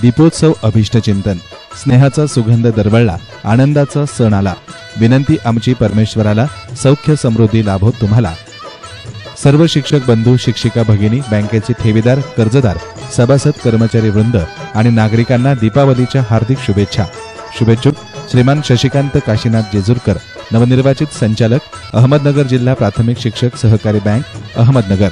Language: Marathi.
दीपोत्सव अभिष्टचिंतन स्नेहाचा सुगंध दरवळला आनंदाचा सण आला. विनंती आमची परमेश्वराला सौख्य समृद्धी लाभो तुम्हाला. सर्व शिक्षक बंधू शिक्षिका भगिनी बँकेचे ठेवीदार कर्जदार सभासद कर्मचारी वृंद आणि नागरिकांना दीपावलीच्या हार्दिक शुभेच्छा. शुभेच्छुक श्रीमान शशिकांत काशीनाथ जेजूरकर नवनिर्वाचित संचालक अहमदनगर जिल्हा प्राथमिक शिक्षक सहकारी बँक अहमदनगर.